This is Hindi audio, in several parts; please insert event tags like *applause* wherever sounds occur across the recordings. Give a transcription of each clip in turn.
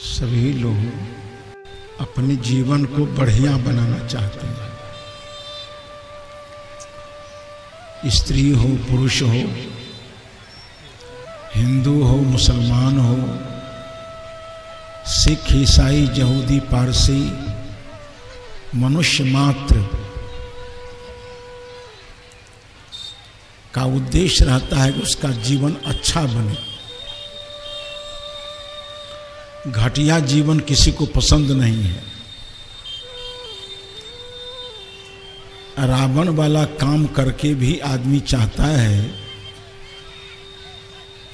सभी लोग अपने जीवन को बढ़िया बनाना चाहते हैं। स्त्री हो, पुरुष हो, हिंदू हो, मुसलमान हो, सिख, ईसाई, यहूदी, पारसी, मनुष्य मात्र का उद्देश्य रहता है कि उसका जीवन अच्छा बने। घटिया जीवन किसी को पसंद नहीं है। रावण वाला काम करके भी आदमी चाहता है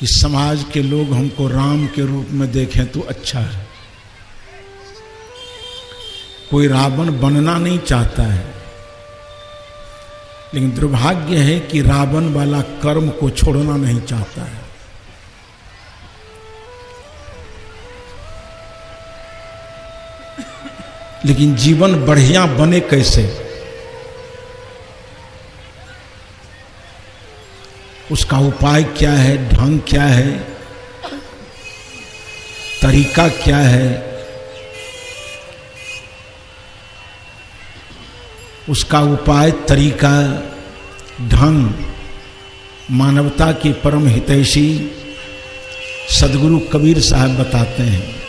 कि समाज के लोग हमको राम के रूप में देखें तो अच्छा है। कोई रावण बनना नहीं चाहता है, लेकिन दुर्भाग्य है कि रावण वाला कर्म को छोड़ना नहीं चाहता है। लेकिन जीवन बढ़िया बने कैसे? उसका उपाय क्या है? ढंग क्या है? तरीका क्या है? उसका उपाय, तरीका, ढंग, मानवता के परम हितैषी सदगुरु कबीर साहब बताते हैं।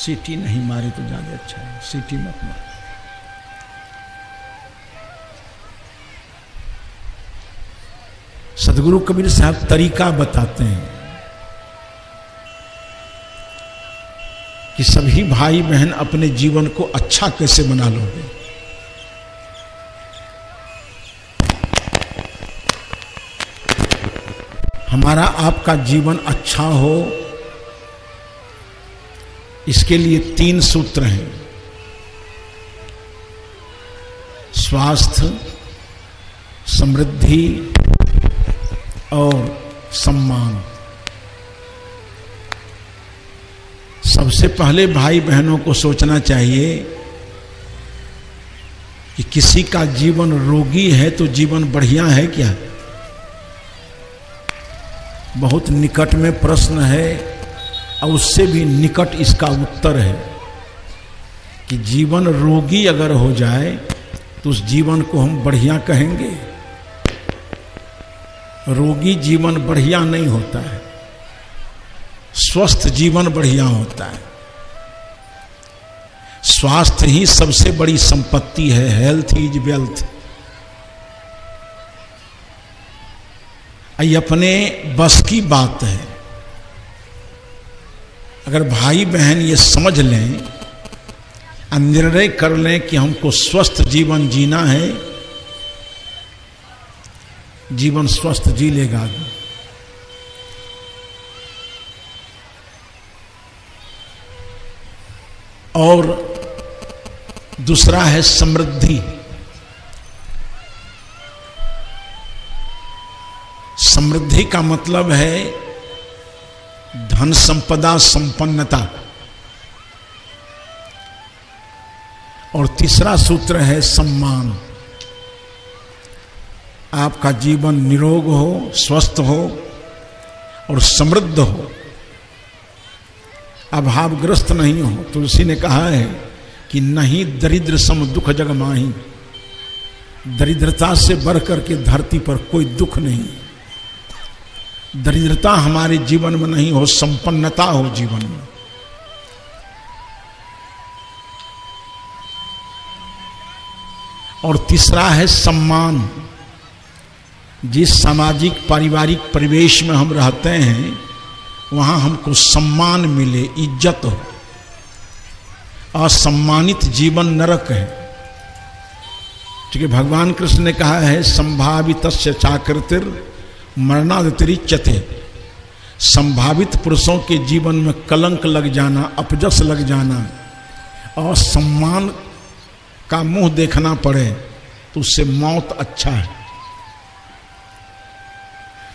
सीटी नहीं मारे तो ज़्यादा अच्छा है। सीटी मत मारे। सदगुरु कबीर साहब तरीका बताते हैं कि सभी भाई बहन अपने जीवन को अच्छा कैसे बना लोगे? हमारा आपका जीवन अच्छा हो इसके लिए तीन सूत्र हैं। स्वास्थ्य, समृद्धि और सम्मान। सबसे पहले भाई बहनों को सोचना चाहिए कि किसी का जीवन रोगी है तो जीवन बढ़िया है क्या? बहुत निकट में प्रश्न है और उससे भी निकट इसका उत्तर है कि जीवन रोगी अगर हो जाए तो उस जीवन को हम बढ़िया कहेंगे। रोगी जीवन बढ़िया नहीं होता है। स्वस्थ जीवन बढ़िया होता है। स्वास्थ्य ही सबसे बड़ी संपत्ति है हेल्थ इज़ वेल्थ अपने बस की बात है। अगर भाई बहन ये समझ लें निर्णय कर लें कि हमको स्वस्थ जीवन जीना है, जीवन स्वस्थ जी लेगा और दूसरा है समृद्धि। समृद्धि का मतलब है धन संपदा संपन्नता। और तीसरा सूत्र है सम्मान। आपका जीवन निरोग हो, स्वस्थ हो और समृद्ध हो। अभावग्रस्त नहीं हो, तुलसी ने कहा है कि नहीं दरिद्र सम दुख जग माही दरिद्रता से बढ़कर के धरती पर कोई दुख नहीं। दरिद्रता हमारे जीवन में नहीं हो, संपन्नता हो जीवन में। और तीसरा है सम्मान। जिस सामाजिक पारिवारिक परिवेश में हम रहते हैं, वहाँ हमको सम्मान मिले, इज़्ज़त हो। असम्मानित जीवन नरक है। क्योंकि भगवान कृष्ण ने कहा है संभावित चाकृतिर मरणादिरिचते संभावित पुरुषों के जीवन में कलंक लग जाना, अपजस लग जाना और सम्मान का मुँह देखना पड़े तो उससे मौत अच्छा है।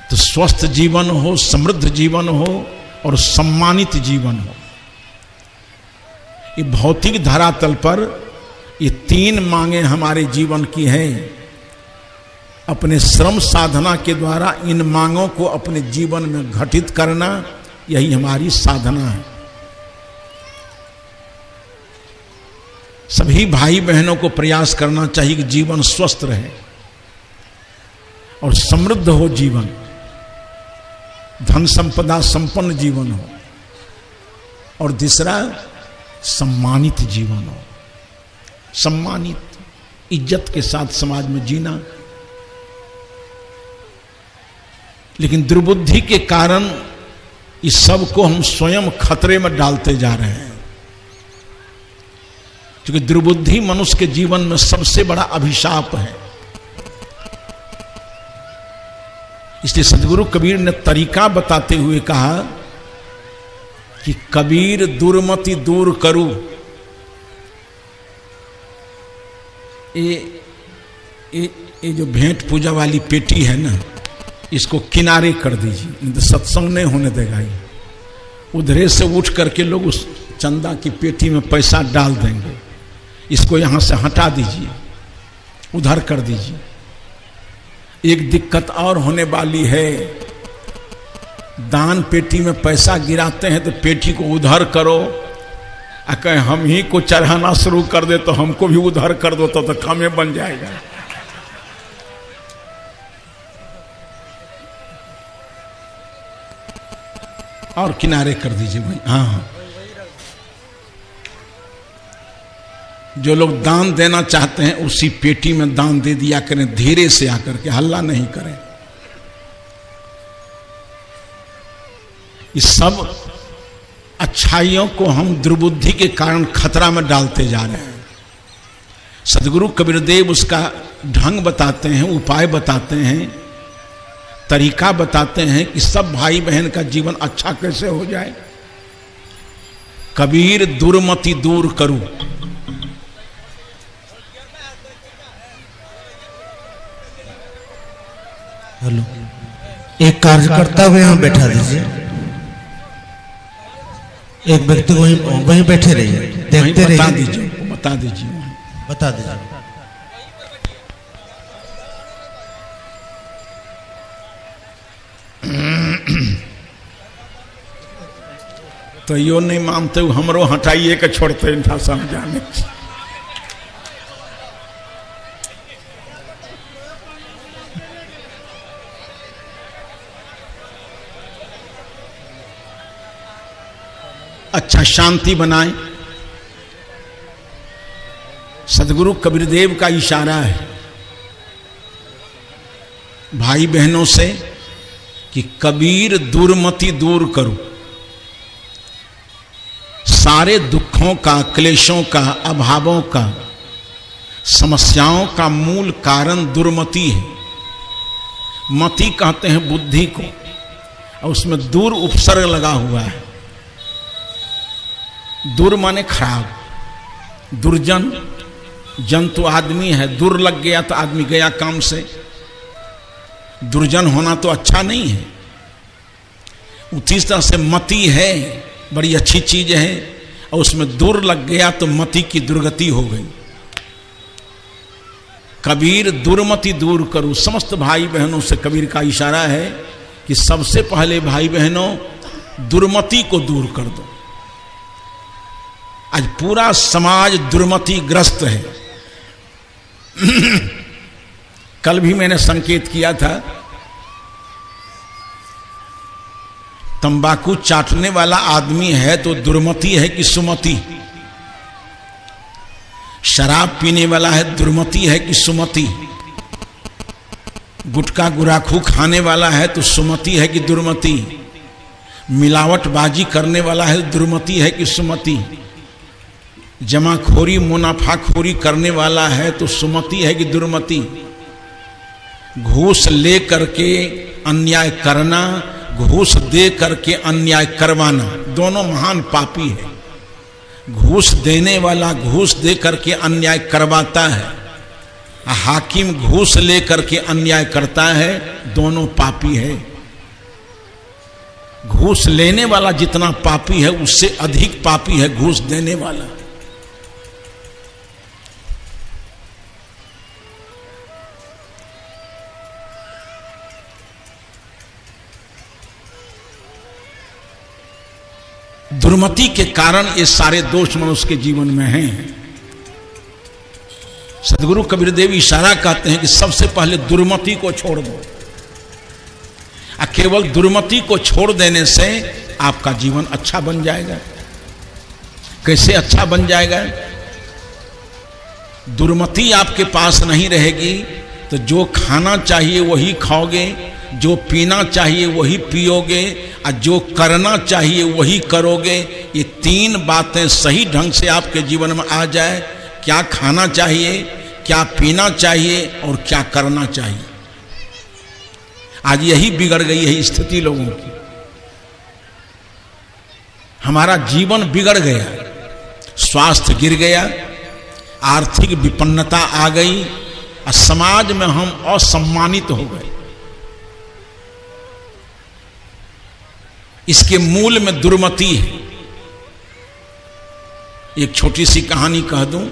तो स्वस्थ जीवन हो, समृद्ध जीवन हो और सम्मानित जीवन हो। ये भौतिक धरातल पर ये तीन मांगे हमारे जीवन की हैं। अपने श्रम साधना के द्वारा इन मांगों को अपने जीवन में घटित करना यही हमारी साधना है। सभी भाई बहनों को प्रयास करना चाहिए कि जीवन स्वस्थ रहे और समृद्ध हो जीवन। धन संपदा संपन्न जीवन हो और दूसरा, सम्मानित जीवन हो। सम्मानित इज़्ज़त के साथ समाज में जीना लेकिन दुर्बुद्धि के कारण इस सबको हम स्वयं खतरे में डालते जा रहे हैं। क्योंकि दुर्बुद्धि मनुष्य के जीवन में सबसे बड़ा अभिशाप है। इसलिए सदगुरु कबीर ने तरीका बताते हुए कहा कि कबीर दुर्मति दूर करू। ये ये ये जो भेंट पूजा वाली पेटी है ना इसको किनारे कर दीजिए। तो सत्संग नहीं होने देगा ये। उधरे से उठ करके लोग उस चंदा की पेटी में पैसा डाल देंगे। इसको यहाँ से हटा दीजिए। उधर कर दीजिए। एक दिक्कत और होने वाली है। दान पेटी में पैसा गिराते हैं तो पेटी को उधर करो। आ कहें हम ही को चढ़ाना शुरू कर दे तो हमको भी उधर कर दो तो, तो कामे बन जाएगा। और किनारे कर दीजिए भाई। हाँ हाँ। जो लोग दान देना चाहते हैं, उसी पेटी में दान दे दिया करें, धीरे से आकर के, हल्ला नहीं करें। इस सब अच्छाइयों को हम दुर्बुद्धि के कारण खतरा में डालते जा रहे हैं। सदगुरु कबीरदेव उसका ढंग बताते हैं, उपाय बताते हैं। तरीका बताते हैं कि सब भाई बहन का जीवन अच्छा कैसे हो जाए? कबीर दुर्मति दूर करूँ। हेलो। एक कार्यकर्ता को यहाँ बैठा दीजिए। एक व्यक्ति को वहीं वहीं बैठे रहिए। देखते बता रहिए। दीजिए बता दीजिए। बता दीजिए। तो नहीं मानते हमरो हटाइए के छोड़ते इनका समझाने अच्छा शांति बनाए। सदगुरु कबीरदेव का इशारा है, भाई बहनों से, कि कबीर दुर्मति दूर करो। सारे दुखों का, क्लेशों का, अभावों का, समस्याओं का मूल कारण दुर्मति है। मति कहते हैं बुद्धि को, और उसमें दूर उपसर्ग लगा हुआ है। दूर माने खराब, दुर्जन, जंतु आदमी है, दूर लग गया तो आदमी गया काम से। दुर्जन होना तो अच्छा नहीं है। उसी तरह से मति है, बड़ी अच्छी चीज़ है। और उसमें दूर लग गया तो मति की दुर्गति हो गई। कबीर दुर्मति दूर करो। समस्त भाई बहनों से कबीर का इशारा है कि सबसे पहले भाई बहनों दुर्मति को दूर कर दो। आज पूरा समाज दुर्मति ग्रस्त है। *clears throat* कल भी मैंने संकेत किया था तंबाकू चाटने वाला आदमी है तो दुर्मति है कि सुमति? शराब पीने वाला है, दुर्मति है कि सुमति? गुटखा गुराखू खाने वाला है तो सुमति है कि दुर्मति? मिलावटबाजी करने वाला है, दुर्मति है कि सुमति? जमाखोरी, मुनाफाखोरी करने वाला है तो सुमति है कि दुर्मति? घूस ले करके अन्याय करना घूस दे करके अन्याय करवाना, दोनों महान पापी है। घूस देने वाला घूस दे करके अन्याय करवाता है, हाकिम घूस ले करके अन्याय करता है, दोनों पापी है। घूस लेने वाला जितना पापी है, उससे अधिक पापी है घूस देने वाला। दुर्मति के कारण ये सारे दोष मनुष्य के जीवन में हैं। सदगुरु कबीर देव इशारा कहते हैं कि सबसे पहले दुर्मति को छोड़ दो। और केवल दुर्मति को छोड़ देने से आपका जीवन अच्छा बन जाएगा। कैसे अच्छा बन जाएगा? दुर्मति आपके पास नहीं रहेगी तो जो खाना चाहिए वही खाओगे जो पीना चाहिए वही पियोगे, और जो करना चाहिए वही करोगे। ये तीन बातें सही ढंग से आपके जीवन में आ जाए। क्या खाना चाहिए, क्या पीना चाहिए, और क्या करना चाहिए। आज यही बिगड़ गई है स्थिति लोगों की। हमारा जीवन बिगड़ गया, स्वास्थ्य गिर गया, आर्थिक विपन्नता आ गई, और समाज में हम असम्मानित हो गए। इसके मूल में दुर्मति है। एक छोटी सी कहानी कह दूँ।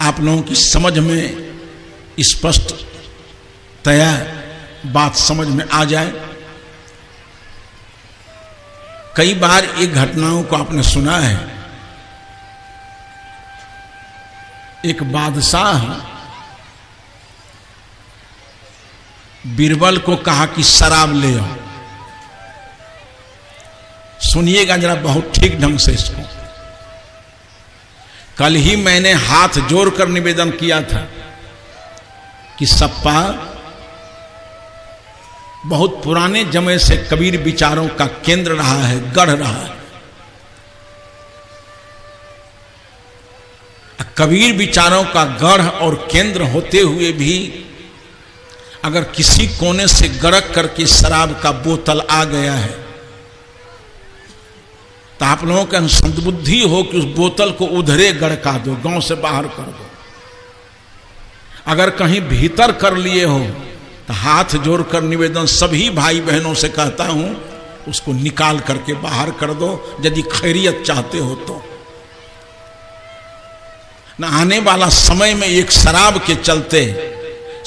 आप लोगों की समझ में स्पष्ट तया बात समझ में आ जाए। कई बार ये घटनाओं को आपने सुना है। एक बादशाह बीरबल को कहा कि शराब ले आओ। सुनिएगा जरा बहुत ठीक ढंग से इसको। कल ही मैंने हाथ जोड़कर निवेदन किया था कि सप्पा, बहुत पुराने जमे से कबीर विचारों का केंद्र रहा है, गढ़ रहा है। कबीर विचारों का गढ़ और केंद्र होते हुए भी अगर किसी कोने से गड़क करके शराब का बोतल आ गया है तो आप लोगों का संतबुद्धि हो कि उस बोतल को उधरे गड़का दो, गाँव से बाहर कर दो। अगर कहीं भीतर कर लिए हो तो हाथ जोड़कर निवेदन सभी भाई बहनों से कहता हूँ, उसको निकाल करके बाहर कर दो, यदि खैरियत चाहते हो तो। न आने वाला समय में एक शराब के चलते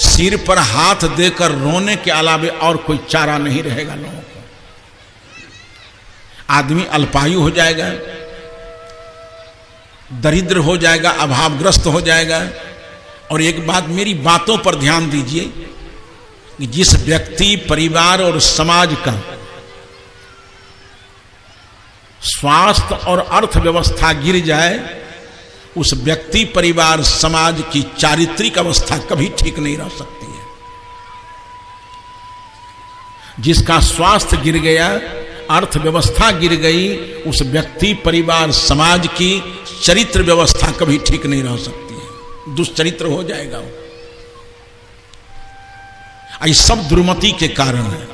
सिर पर हाथ देकर रोने के अलावे और कोई चारा नहीं रहेगा, लोगों। आदमी अल्पायु हो जाएगा, दरिद्र हो जाएगा, अभावग्रस्त हो जाएगा। और एक बात मेरी बातों पर ध्यान दीजिए कि जिस व्यक्ति, परिवार और समाज का स्वास्थ्य और अर्थव्यवस्था गिर जाए, उस व्यक्ति, परिवार, समाज की चारित्रिक अवस्था कभी ठीक नहीं रह सकती है। जिसका स्वास्थ्य गिर गया अर्थव्यवस्था गिर गई, उस व्यक्ति, परिवार, समाज की चरित्र व्यवस्था कभी ठीक नहीं रह सकती है। दुष्चरित्र हो जाएगा वो। सब दुर्मति के कारण है।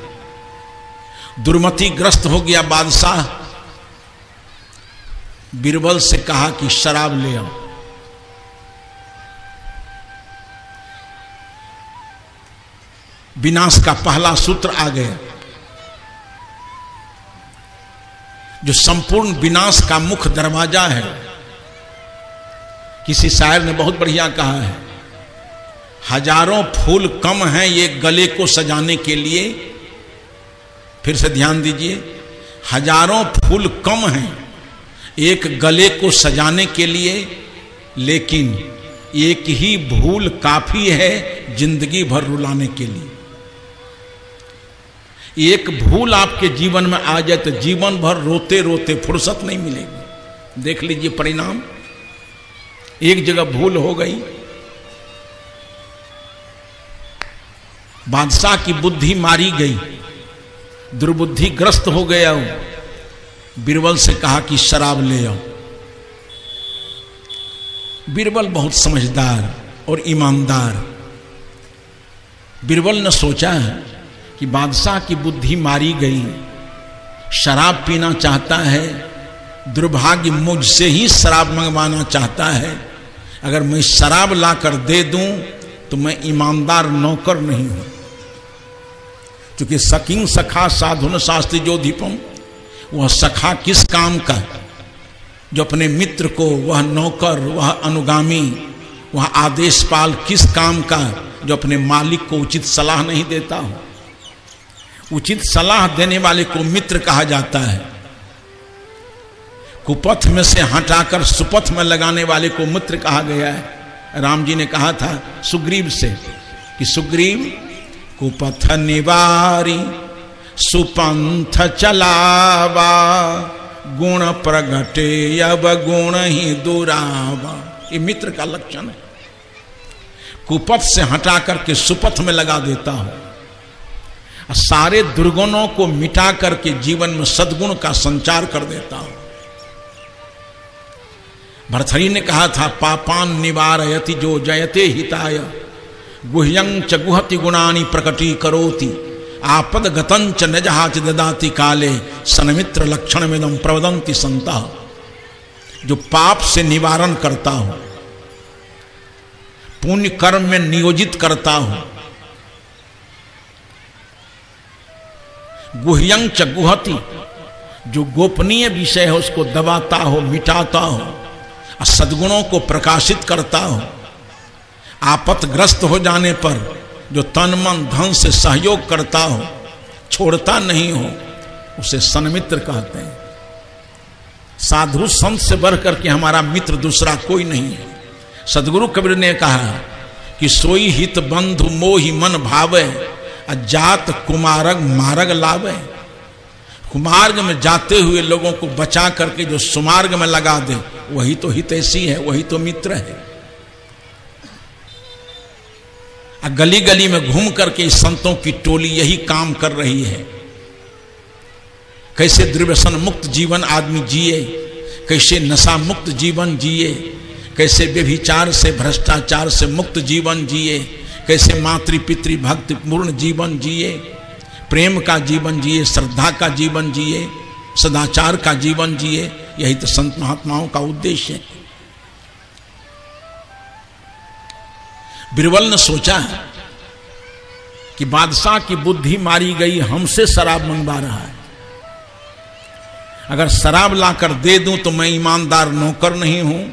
दुर्मति ग्रस्त हो गया बादशाह। बीरबल से कहा कि शराब ले आओ। विनाश का पहला सूत्र आ गया। जो संपूर्ण विनाश का मुख्य दरवाज़ा है। किसी शायर ने बहुत बढ़िया कहा है, हज़ारों फूल कम हैं ये गले को सजाने के लिए। फिर से ध्यान दीजिए, हज़ारों फूल कम हैं एक गले को सजाने के लिए, लेकिन एक ही भूल काफ़ी है ज़िंदगी भर रुलाने के लिए। एक भूल आपके जीवन में आ जाए तो जीवन भर रोते रोते फुर्सत नहीं मिलेगी। देख लीजिए परिणाम। एक जगह भूल हो गई। बादशाह की बुद्धि मारी गई। दुर्बुद्धि ग्रस्त हो गया हूँ। बीरबल से कहा कि शराब ले आओ। बीरबल बहुत समझदार और ईमानदार। बीरबल ने सोचा है कि बादशाह की बुद्धि मारी गई शराब पीना चाहता है, दुर्भाग्य मुझसे ही शराब मंगवाना चाहता है। अगर मैं शराब लाकर दे दूँ तो मैं ईमानदार नौकर नहीं हूँ। क्योंकि सकिंग सखा साधुन शास्त्री जो दीपम, वह सखा किस काम का? जो अपने मित्र को वह नौकर, वह अनुगामी, वह आदेशपाल किस काम का? जो अपने मालिक को उचित सलाह नहीं देता हो। उचित सलाह देने वाले को मित्र कहा जाता है। कुपथ में से हटाकर सुपथ में लगाने वाले को मित्र कहा गया है। राम जी ने कहा था सुग्रीव से कि सुग्रीव, कुपथ निवारी, सुपंथ चलावा, गुण प्रगटे, अब गुण ही दुरावा। ये मित्र का लक्षण है। कुपथ से हटा करके सुपथ में लगा देता हूँ। सारे दुर्गुणों को मिटा करके जीवन में सदगुण का संचार कर देता हूँ। भरथरी ने कहा था, पापान निवारयति जो जयते हिताय, गुह्यं च गुहति गुणानि प्रकटी करोति आपद गतंच नजहाच ददाति काले सनमित्र लक्षण में प्रवदंति संता जो पाप से निवारण करता हूँ, पुण्य कर्म में नियोजित करता हूँ गुह्यंग च गुहति। जो गोपनीय विषय है, उसको दबाता हो, मिटाता हो, और सदगुणों को प्रकाशित करता हो। आपतग्रस्त हो जाने पर, जो तन मन धन से सहयोग करता हो, छोड़ता नहीं हो, उसे सनमित्र कहते हैं। साधु संत से बढ़ करके हमारा मित्र दूसरा कोई नहीं है। सदगुरु कबीर ने कहा कि सोई हित बंधु मोहि मन भावे जात कुमारग मार्ग लावे। कुमार्ग में जाते हुए लोगों को बचा करके जो सुमार्ग में लगा दे, वही तो हितैषी है, वही तो मित्र है। गली गली में घूम करके संतों की टोली यही काम कर रही है। कैसे दुर्व्यसन मुक्त जीवन आदमी जिए, कैसे नशा मुक्त जीवन जिए, कैसे व्यभिचार से, भ्रष्टाचार से मुक्त जीवन जिए कैसे मातृ पितृ भक्ति पूर्ण जीवन जिए, प्रेम का जीवन जिए, श्रद्धा का जीवन जिए, सदाचार का जीवन जिए, यही तो संत महात्माओं का उद्देश्य है। बिरबल ने सोचा है कि बादशाह की बुद्धि मारी गई, हमसे शराब मंगवा रहा है। अगर शराब लाकर दे दूँ तो मैं ईमानदार नौकर नहीं हूँ।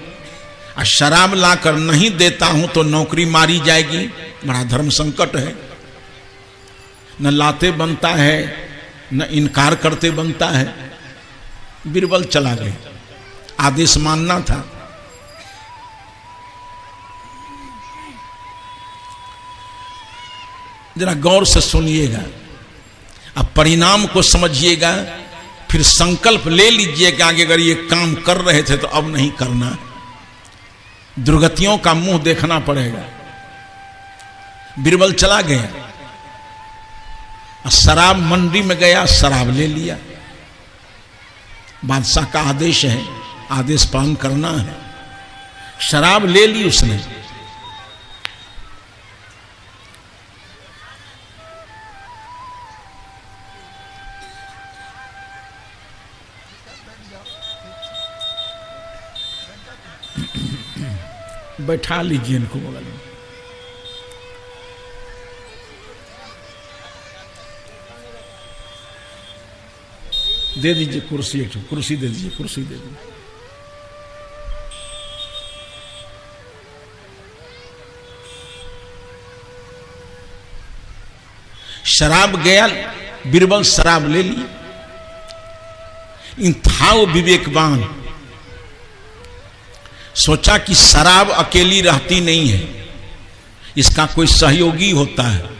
और शराब लाकर नहीं देता हूँ तो नौकरी मारी जाएगी। बड़ा धर्म संकट है। न लाते बनता है, न इनकार करते बनता है। बीरबल चला गए। आदेश मानना था। जरा गौर से सुनिएगा। अब परिणाम को समझिएगा, फिर संकल्प ले लीजिए कि आगे अगर ये काम कर रहे थे तो अब नहीं करना। दुर्गतियों का मुँह देखना पड़ेगा। बीरबल चला गया। शराब मंडी में गया, शराब ले लिया। बादशाह का आदेश है, आदेश पालन करना है। शराब ले ली उसने। बैठा लीजिए इनको बगल में। दे दीजिए कुर्सी एक कुर्सी दे दीजिए, कुर्सी दे दीजिए। शराब गया, बीरबल शराब ले ली इन था वो विवेकवान सोचा कि शराब अकेली रहती नहीं है। इसका कोई सहयोगी होता है।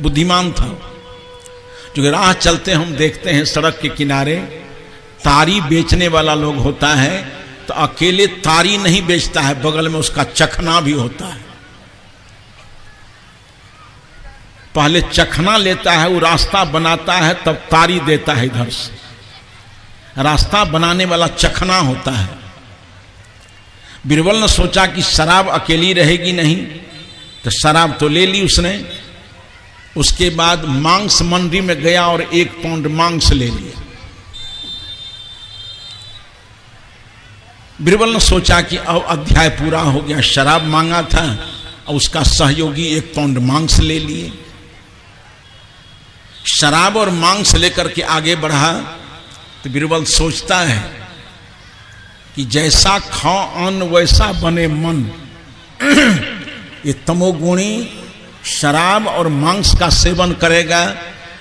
बुद्धिमान था। जो राह चलते हम देखते हैं सड़क के किनारे, तारी बेचने वाला लोग होता है तो अकेले तारी नहीं बेचता है, बगल में उसका चखना भी होता है। पहले चखना लेता है, वो रास्ता बनाता है, तब तारी देता है इधर से। रास्ता बनाने वाला चखना होता है। बीरबल ने सोचा कि शराब अकेली रहेगी नहीं तो शराब तो ले ली उसने। उसके बाद मांस मंडी में गया और एक पाउंड मांस ले लिया। बीरबल ने सोचा कि अब अध्याय पूरा हो गया, शराब मांगा था और उसका सहयोगी एक पाउंड मांस ले लिए। शराब और मांस लेकर के आगे बढ़ा तो बीरबल सोचता है कि जैसा खाओ अन्न वैसा बने मन। ये तमोगुणी शराब और मांस का सेवन करेगा,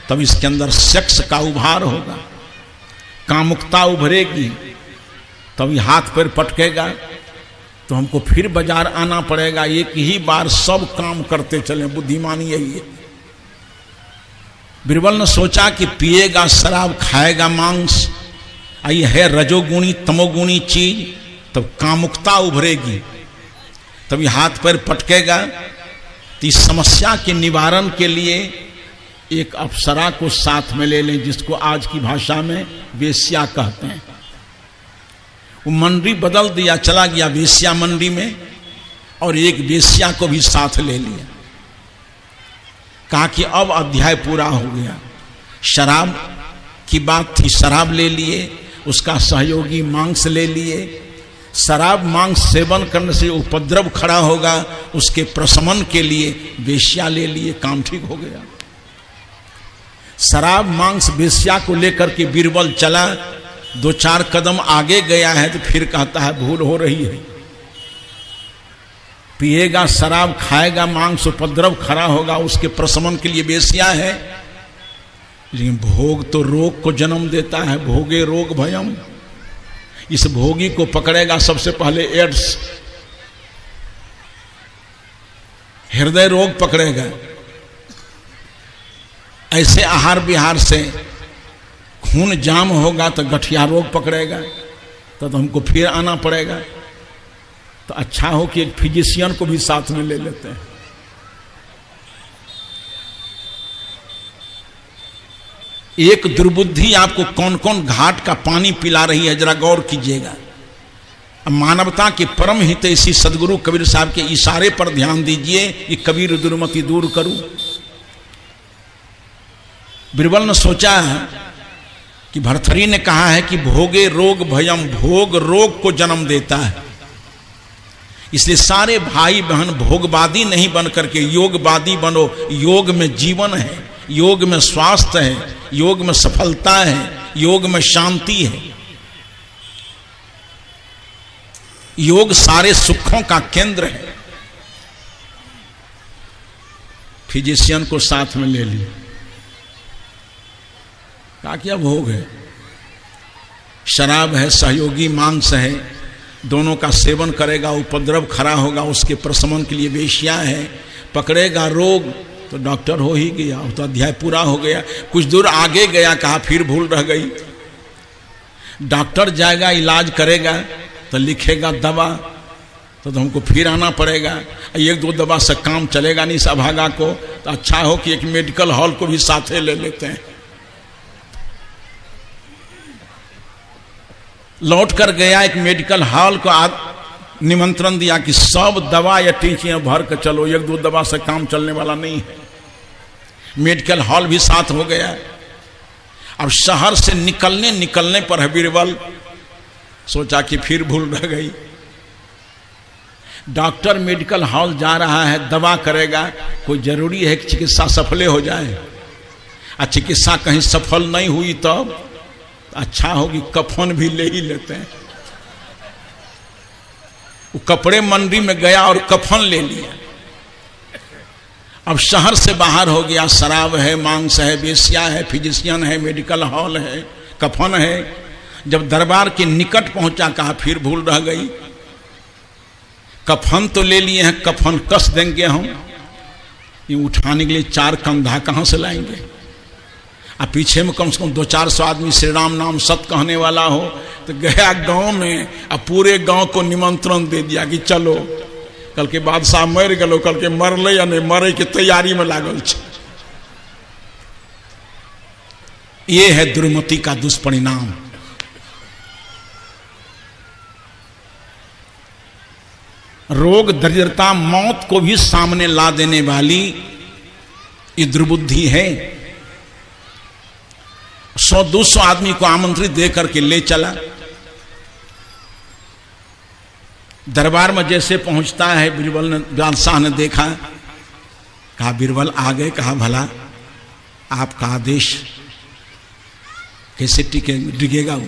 तब इसके अंदर सेक्स का उभार होगा। कामुकता उभरेगी, तभी हाथ पैर पटकेगा। तो हमको फिर बाज़ार आना पड़ेगा। एक ही बार सब काम करते चले, बुद्धिमानी यही है बिरबल ने सोचा कि पिएगा शराब, खाएगा मांस। आई है रजोगुणी, तमोगुणी चीज़, तब कामुकता उभरेगी। तभी हाथ पैर पटकेगा। तो इस समस्या के निवारण के लिए एक अप्सरा को साथ में ले लें, जिसको आज की भाषा में वेश्या कहते हैं। वो मंडी बदल दिया, चला गया वेश्या मंडी में, और एक वेश्या को भी साथ ले लिया। कहा कि अब अध्याय पूरा हो गया। शराब की बात थी, शराब ले लिए उसका सहयोगी मांस ले लिए। शराब मांस सेवन करने से उपद्रव खड़ा होगा। उसके प्रशमन के लिए वेश्या ले लिए। काम ठीक हो गया। शराब मांस वेश्या को लेकर के बीरबल चला। दो चार कदम आगे गया है तो फिर कहता है, भूल हो रही है। पिएगा शराब, खाएगा मांस, उपद्रव खड़ा होगा। उसके प्रशमन के लिए बेसिया है। लेकिन भोग तो रोग को जन्म देता है भोगे रोग भयम। इस भोगी को पकड़ेगा सबसे पहले एड्स। हृदय रोग पकड़ेगा। ऐसे आहार विहार से खून जाम होगा तो गठिया रोग पकड़ेगा तो, तो हमको फिर आना पड़ेगा। तो अच्छा हो कि एक फिजिशियन को भी साथ में ले लेते हैं। एक दुर्बुद्धि आपको कौन कौन घाट का पानी पिला रही है, जरा गौर कीजिएगा। मानवता के परम हित इसी सदगुरु कबीर साहब के इशारे पर ध्यान दीजिए कि कबीर दुर्मति दूर करूँ। बिरबल ने सोचा है कि भरथरी ने कहा है कि भोगे रोग भयम, भोग रोग को जन्म देता है। इसलिए सारे भाई बहन भोगवादी नहीं बन करके योगवादी बनो, योग में जीवन है। योग में स्वास्थ्य है, योग में सफलता है, योग में शांति है। योग सारे सुखों का केंद्र है। फिजिशियन को साथ में ले लिया। का क्या भोग है शराब है, सहयोगी मांस है, दोनों का सेवन करेगा, उपद्रव खड़ा होगा, उसके प्रशमन के लिए वेशिया है, पकड़ेगा रोग तो डॉक्टर हो ही गया तो अध्याय पूरा हो गया। कुछ दूर आगे गया कहा फिर भूल रह गई। डॉक्टर जाएगा इलाज करेगा तो लिखेगा दवा तो, तो हमको फिर आना पड़ेगा। एक दो दवा से काम चलेगा नहीं सभागा को तो अच्छा हो कि एक मेडिकल हॉल को भी साथे ले लेते हैं। लौट कर गया एक मेडिकल हॉल को निमंत्रण दिया कि सब दवा या टीचियाँ भर कर चलो, एक दो दवा से काम चलने वाला नहीं है। मेडिकल हॉल भी साथ हो गया। अब शहर से निकलने निकलने पर है बीरबल। सोचा कि फिर भूल रह गई। डॉक्टर मेडिकल हॉल जा रहा है, दवा करेगा। कोई ज़रूरी है कि चिकित्सा सफले हो जाए। और चिकित्सा कहीं सफल नहीं हुई तब तो अच्छा होगी, कफन भी ले ही लेते हैं। वो कपड़े मंडी में गया और कफन ले लिया। अब शहर से बाहर हो गया, शराब है, मांस है, बेसिया है, फिजिशियन है, मेडिकल हॉल है, कफन है। जब दरबार के निकट पहुँचा, कहा फिर भूल रह गई। कफन तो ले लिए हैं, कफन कस देंगे हम। ये उठाने के लिए चार कंधा कहाँ से लाएँगे? आ पीछे में कम से कम दो चार सौ आदमी श्री राम नाम सत कहने वाला हो तो गया गाँव में अब पूरे गाँव को निमंत्रण दे दिया कि चलो, कल के बादशाह मर गलो, कल के मरल या नहीं मरे के तैयारी में लागल ये है दुर्मति का दुष्परिणाम। रोग, दरिद्रता, मौत को भी सामने ला देने वाली ये दुर्बुद्धि है। सौ दो सौ आदमी को आमंत्रित दे करके ले चला। दरबार में जैसे पहुँचता है, बीरबल ने बादशाह ने देखा। कहा, बीरबल आ गए, कहा, भला, आपका आदेश कैसे टिके, डिगेगा? वो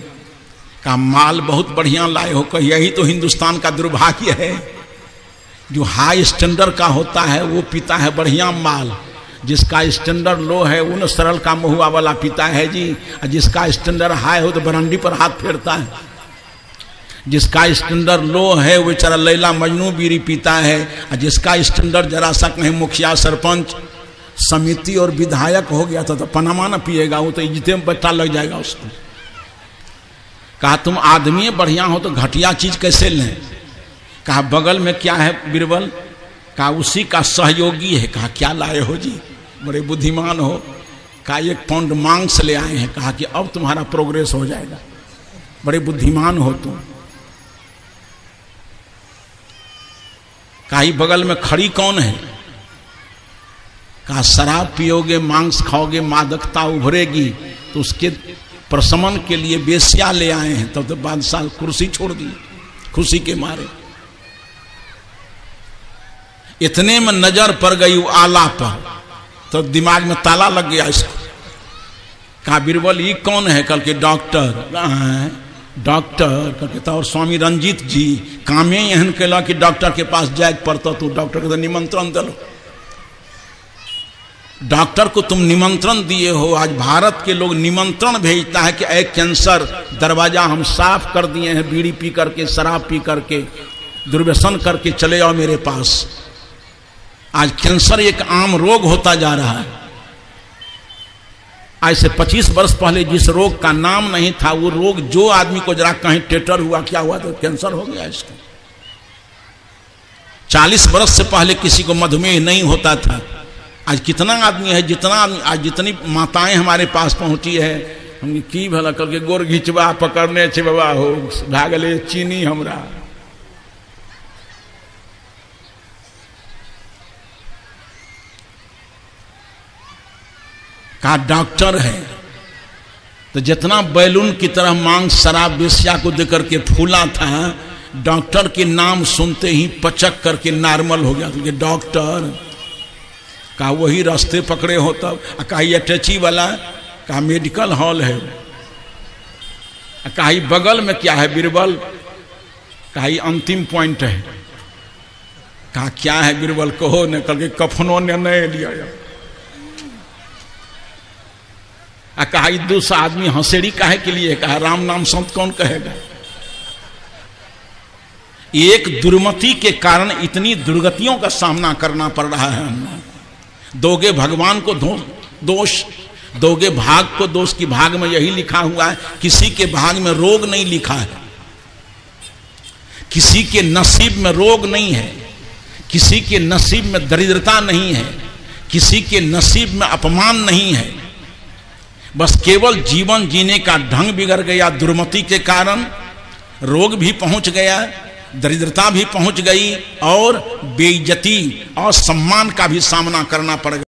कहा, माल बहुत बढ़िया लाए हो, कह, यही तो हिंदुस्तान का दुर्भाग्य है। जो हाई स्टैंडर्ड का होता है, वो पीता है बढ़िया माल। जिसका स्टैंडर्ड लो है, उन सरल का महुआ वाला पीता है जी। जिसका स्टैंडर्ड हाई हो तो बरंडी पर हाथ फेरता है। जिसका स्टैंडर्ड लो है, वो बेचारा लैला मजनू बीरी पीता है। और जिसका स्टैंडर्ड जरा सा कहीं मुखिया सरपंच, समिति और विधायक हो गया था तो पनामा ना पिएगा, वो तो इज्जते में बट्टा लग जाएगा उसको। कहा, तुम आदमी बढ़िया हो तो घटिया चीज़ कैसे लें? कहा, बगल में क्या है, बीरबल? कहा, उसी का सहयोगी है। कहा, क्या लाए हो जी? बड़े बुद्धिमान हो का एक पाउंड मांस ले आए हैं। कहा कि, अब तुम्हारा प्रोग्रेस हो जाएगा। बड़े बुद्धिमान हो तुम। कहा बगल में खड़ी कौन है? कहा, शराब पियोगे, मांस खाओगे, मादकता उभरेगी तो उसके प्रशमन के लिए बेसिया ले आए हैं। तब तो बादशाह कुर्सी छोड़ दी, खुशी के मारे। इतने में नज़र पड़ गई वो आला पर। तो दिमाग में ताला लग गया इसको। कहा, बीरबल, ये कौन है? कल के डॉक्टर। डॉक्टर। कहते तो और स्वामी रंजीत जी कामे एहन कैला कि डॉक्टर के पास जाए पड़ता तो डॉक्टर के तो निमंत्रण दिलो डॉक्टर को तुम निमंत्रण दिए हो। आज भारत के लोग निमंत्रण भेजता है कि ए कैंसर, दरवाज़ा हम साफ़ कर दिए हैं, बीड़ी पी करके, शराब पी करके, दुर्व्यसन करके चले आओ मेरे पास। आज कैंसर एक आम रोग होता जा रहा है। आज से 25 वर्ष पहले जिस रोग का नाम नहीं था, वो रोग जो आदमी को जरा कहीं टेटर हुआ, क्या हुआ तो कैंसर हो गया इसको। 40 वर्ष से पहले किसी को मधुमेह नहीं होता था। आज कितना आदमी है, जितना आदमी, आज जितनी माताएँ हमारे पास पहुँची है हम की भला करके गोर घिचवा, पकड़ने छे बाबा हो भागले चीनी हमरा। का डॉक्टर है। तो जितना बैलून की तरह मांग शराब बेसिया को देकर के फूला था, डॉक्टर के नाम सुनते ही पचक करके नॉर्मल हो गया तो डॉक्टर। कहा वही रास्ते पकड़े हो तब कहा अटैची वाला कहा मेडिकल हॉल है। कहा बगल में क्या है, बीरबल? कहा अंतिम पॉइंट है। कहा क्या है, बीरबल? कहो ने, कल के कफनों ने नहीं लिया आ, कहा दूसरा आदमी हंसेड़ी काहे के लिए? कहा, राम नाम संत कौन कहेगा? एक दुर्मति के कारण इतनी दुर्गतियों का सामना करना पड़ रहा है हमें दोगे भगवान को दोष, दोगे भाग को दोष की भाग में यही लिखा हुआ है, किसी के भाग में रोग नहीं लिखा है। किसी के नसीब में रोग नहीं है, किसी के नसीब में दरिद्रता नहीं है, किसी के नसीब में अपमान नहीं है। बस केवल जीवन जीने का ढंग बिगड़ गया दुर्मति के कारण, रोग भी पहुँच गया, दरिद्रता भी पहुँच गई, और बेइज्जती और सम्मान का भी सामना करना पड़ गया।